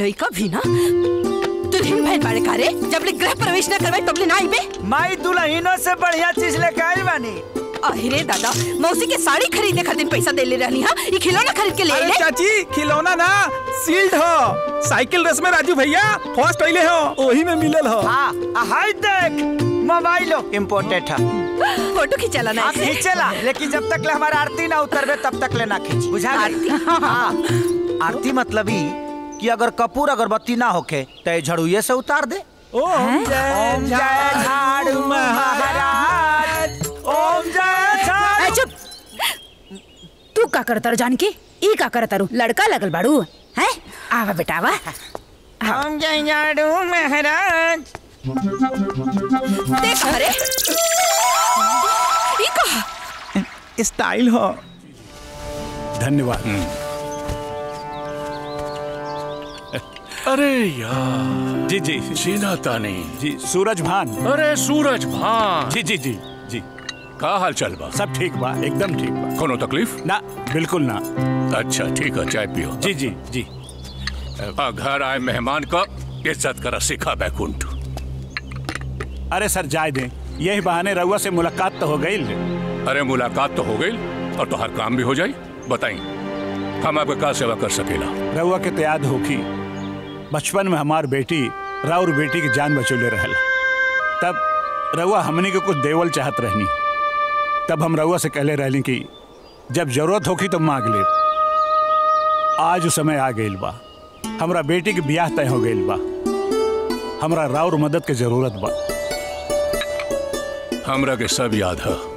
लइका भी ना? तू दिन भैन बाड़े कारे जब ले गृह प्रवेश ना करवाई तब ले ना आईबे माई दुल्हनों से बढ़िया चीज़ लेके आई बानी। अरे दादा मौसी के साड़ी खरीदने खातिर पैसा दे ले रहनी हाँ? ई खिलौना खरीद के ले अरे ले। चाची खिलौना ना सील्ड हो। साइकिल रेस में राजू भैया फ़र्स्ट अइले हो ओही में मिलल हो। हाँ हाय देख मोबाइल इम्पोर्टेंट है। फ़ोटो खिंचाला ना हाँ? खींचेला लेकिन जब तक ले हमारा आरती ना उतरबे तब तक ले ना खींच। बुझा गई हाँ आरती मतलब ही कि अगर कपूर अगरबत्ती ना होके तो ये झड़ुए से उतार दे। ओम जय जय झाड़ू महाराज। ओम जय झाड़ू। चुप। तू का करतर जान के ई का करतर लड़का लगल बाड़ू। हैं? आवा बेटा आवा। ओम जय झाड़ू महाराज। देख अरे ई का स्टाइल हो। धन्यवाद। अरे यार। जी जी। सीना तानी जी सूरज भान अरे सूरज भान जी जी जी जी। का हाल चल बा सब ठीक बा एकदम ठीक बा कोनो तकलीफ़? ना बिल्कुल ना। अच्छा ठीक है चाय पियो। जी जी जी। आ, घर आए मेहमान का इज़्ज़त करा सिखा बैकुंठ। अरे सर जाए दें। यही बहाने रउआ से मुलाकात तो हो गई। अरे मुलाकात तो हो गई और तो हर काम भी हो जाई। बताई हम आपका का सेवा कर सकेला? रउआ के तैयार याद होखी बचपन में हमार बेटी राउर बेटी की जान बचोले रहल। तब रउआ हमने के कुछ देवल चाहत रहनी। तब हम रउआ से कहले रहली कि जब ज़रूरत होगी तो मांग ले। आज समय आ गइल बा। हमरा बेटी के ब्याह तय हो गइल बा। हमरा राउर मदद के ज़रूरत बा। हमरा के सब याद है।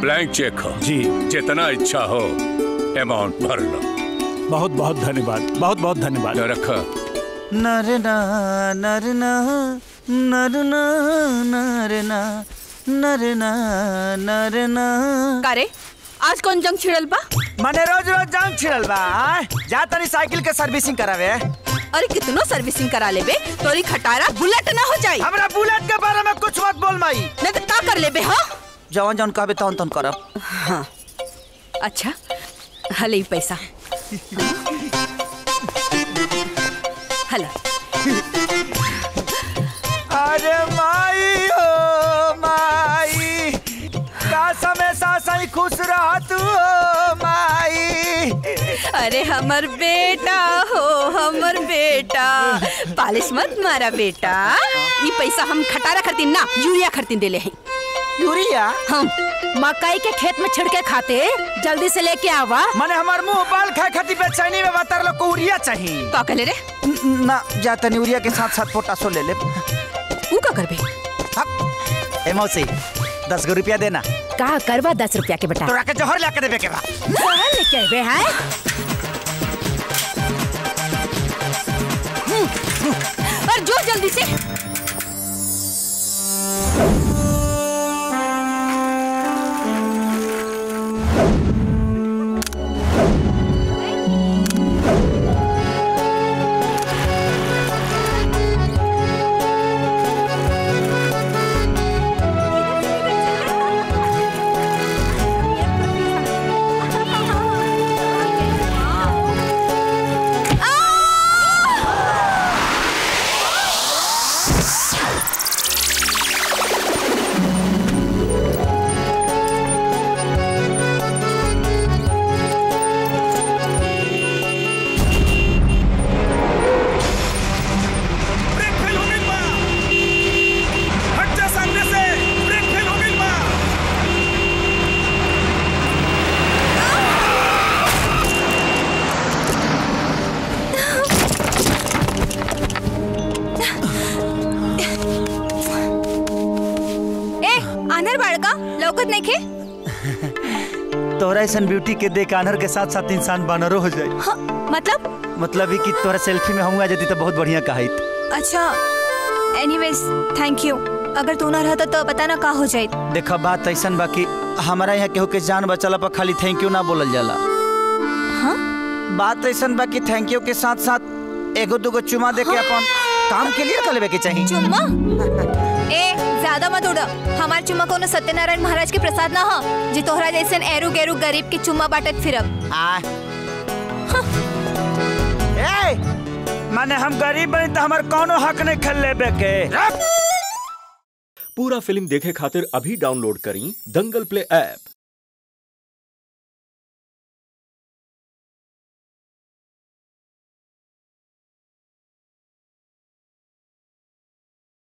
ब्लैंक चेक हो। जी। जितना इच्छा हो। अमाउंट भर लो। बहुत बहुत धन्यवाद बहुत बहुत धन्यवाद। रखा। नर नर नर नर नर नर कारे आज कौन जंग छिड़ल बा मने रोज रोज जाम छिड़ल बा जा तनी साइकिल के सर्विसिंग करावे। अरे कितनो सर्विसिंग करा लेबे तोरी खटारा बुलेट ना हो जाई। हमरा बुलेट के बारे में कुछ मत बोल माई। नहीं तो का कर लेबे हाँ? जवन जवन कहबे तवन तवन करब। हाँ। अच्छा हले पैसा। हला। अरे माई हो माई। का समय सा सही खुश रह तू हो माई। अरे हमर बेटा हो हमर बेटा। पालिश मत मारा बेटा। ये पैसा हम खटारा खरीदी ना यूरिया खरीदी देले हैं। यूरिया? हम मकई के खेत में छिड़के खाते जल्दी से लेके आवा। मने हमार मुँह बाल खाए खातिर बेचैनी में बतर लो को यूरिया चाहिए का कहले रे। ना जा तनी यूरिया के साथ साथ पोटासो ले ले। ऊ का करबे? हक। ए मौसी दस गो रुपया देना। का करवा दस रुपया के बेटा? तोरा के जहर ला के देवे के बा। जहर लेके आबे हैं? और जो जल्दी से। लौकत नहीं खे तोरा ऐसा ब्यूटी के देख आनर के साथ साथ इंसान बानरो हो जाए। हाँ, मतलब? मतलब ही कि तोरा सेल्फी में हम आ जाती तो बहुत बढ़िया कहाइत। अच्छा एनीवेज थैंक यू अगर तू ना रहता तो पता ना का हो जाए देखा बात ऐसा बाकी हमारा यहाँ केहू के जान बचला पर खाली थैंक यू ना बोलल जाला। हाँ? बात ऐसा बाकी थैंक यू के साथ साथ एगो दूगो चुमा दे के अपन काम के लिए कर लेवे के चाहिए। चुम्मा? ए ज़्यादा मत उड़ा। हमार चुम्मा कोनो सत्यनारायण महाराज के प्रसाद ना हो जे तोहरा जैसन एरू गेरू गरीब के चुम्मा बाटत फिरब। ए माने हम गरीब बनी तो हमार कौनो हक नहीं खेल लेबे के पूरा फ़िल्म देखे खातिर अभी डाउनलोड करी दंगल प्ले ऐप।